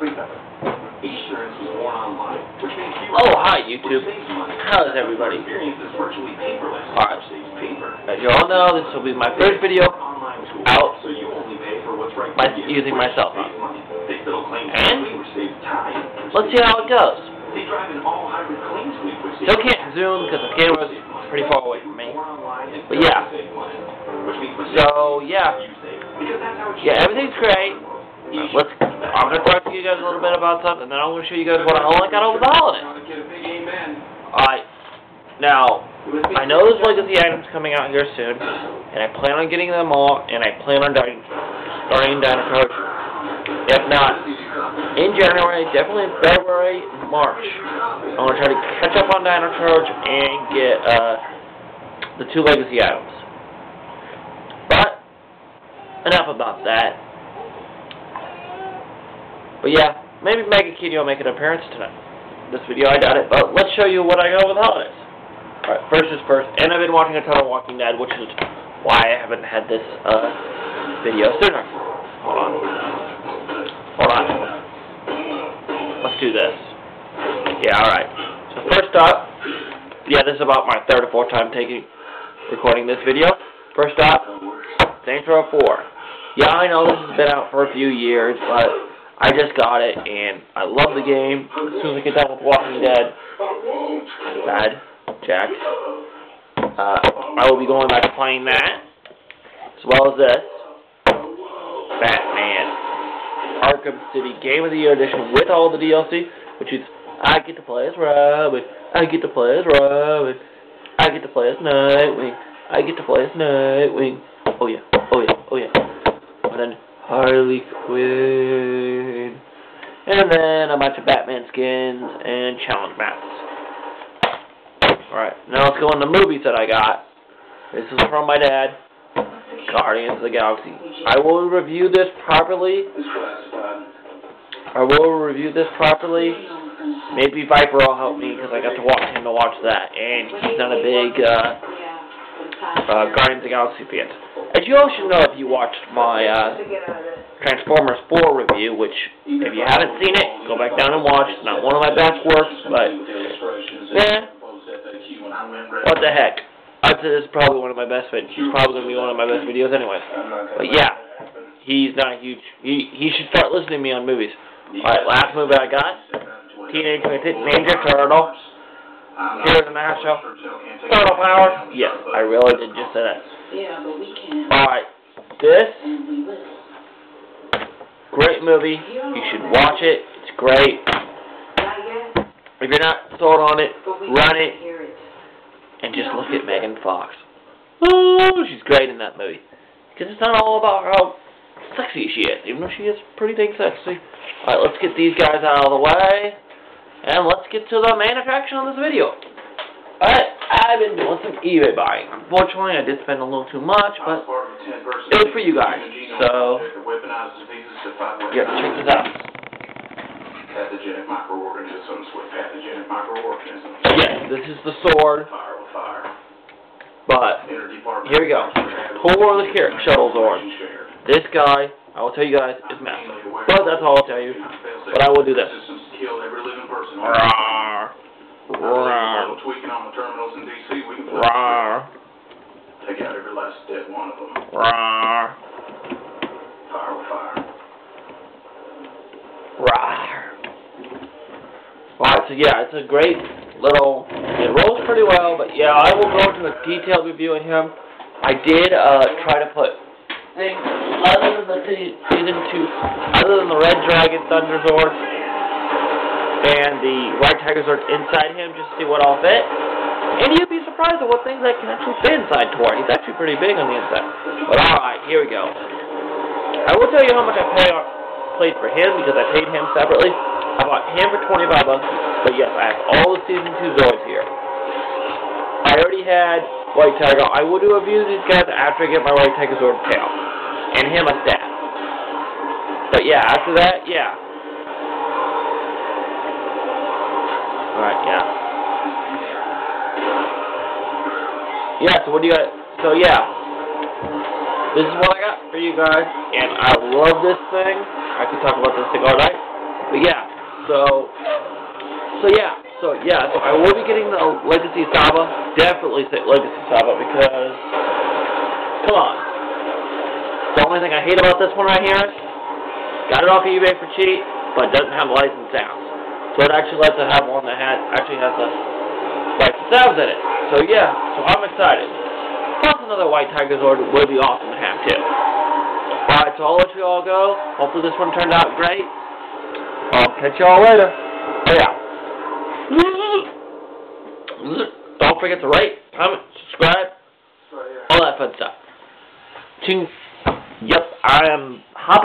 Esurance was born online, which means fewer Oh, hi, YouTube. saves money. How's everybody? Experience is virtually paperless. Alright. which saves paper. As you all know, this will be my first video Online out so you only pay for what's right by using my which cell phone. saves money. They still claim And? clean, which saves time. Let's see how it goes. They drive an all-hybrid clean sweep, which Still can't zoom because the camera's pretty far away from me. More online and But yeah. save money, which means when So, yeah. you save. Because that's how it Yeah, everything's great. Let's. I'm gonna talk to you guys a little bit about something, and then I'm gonna show you guys what I only got over the holiday. Alright. Now, I know there's legacy items coming out here soon, and I plan on getting them all, and I plan on starting, starting Dino Charge. If not, in January, definitely in February, March. I'm gonna try to catch up on Dino Charge and get uh, the two legacy items. But enough about that. But yeah, maybe Mega Kitty will make an appearance tonight. This video I got it, but let's show you what I got with holidays. Alright, first is first, and I've been watching a ton of Walking Dead, which is why I haven't had this uh, video sooner. Hold on. Hold on. Let's do this. Yeah, alright. So first up, yeah, this is about my third or fourth time taking, recording this video. First up, Saints Row 4. Yeah, I know this has been out for a few years, but I just got it, and I love the game. As soon as I get done with Walking Dead, bad, Jack, uh, I will be going back to playing that, as well as this, Batman Arkham City Game of the Year Edition with all the DLC, which is I get to play as Robin, I get to play as Robin, I get to play as Nightwing, I get to play as Nightwing. Oh yeah, oh yeah, oh yeah. And then Harley Quinn. And then a bunch of Batman skins and challenge maps. Alright, now let's go on the movies that I got. This is from my dad. Guardians of the Galaxy. I will review this properly. I will review this properly. Maybe Viper will help me because I got to watch him to watch that, and he's not a big uh, uh, Guardians of the Galaxy fan. As you all should know if you watched my uh, Transformers 4 review, which if you haven't seen it, go back down and watch. It's not one of my best works, but yeah, what the heck. I'd say this is probably one of my best, but he's probably going to be one of my best videos anyway. But yeah, he's not a huge, he, he should start listening to me on movies. Alright, last movie I got, Teenage Mutant Ninja Turtle. Here's the mashup. Turtle Power. Yes, I really did just say that. Yeah, but we can. Alright, this, And we will. great movie. You should watch it. It's great. If you're not sold on it, run it and just look at Megan Fox. Oh, she's great in that movie. Because it's not all about how sexy she is, even though she is pretty dang sexy. Alright, let's get these guys out of the way. And let's get to the main attraction on this video. Alright, I've been doing some eBay buying. Unfortunately, I did spend a little too much, but it was for you guys. So, yeah, check this out. Pathogenic microorganisms with pathogenic microorganisms. Yes, this is the sword, Fire with fire. but Here we go. Tor the carrot shuttle Zord. this guy, I will tell you guys, is massive. But that's all I'll tell you. But I will do this. Systems to kill every living person. Rawr. Rawr. Tweaking on the terminals in DC, we can Rawr. take out every last dead one of them. Rawr. Fire with fire. Rawr. Alright, so yeah, it's a great little, it rolls pretty well, but yeah, I will go into a detailed review of him. I did, uh, try to put things other than the season two, other than the Red Dragon Thunder Zord and the White Tiger Zord inside him, just to see what all fit. And you'd be surprised at what things that can actually fit inside Tor. He's actually pretty big on the inside. But alright, here we go. I will tell you how much I pay played for him because I paid him separately. I bought him for 25 bucks, but yes, I have all the Season 2 Zords here. I already had White Tiger. I will do a review of these guys after I get my White Tiger Zord tail. And him a stat. But yeah, after that, yeah. Alright, yeah. Yeah, so what do you got? So yeah. This is what I got for you guys. And I love this thing. I could talk about this thing all night. But yeah, so, so yeah, so yeah, so I will be getting the Legacy Saba, definitely say Legacy Saba because, come on. The only thing I hate about this one right here, got it off of eBay for cheap, but it doesn't have licensed sounds. So it actually lets it have one that has, actually has the licensed sounds in it. So yeah, so I'm excited. Plus another White Tiger Zord would be awesome to have too. Alright, so I'll let you all go. Hopefully this one turned out great. I'll catch you all later. Oh yeah. Don't forget to rate, comment, subscribe, all that fun stuff. Yep, I am hopping.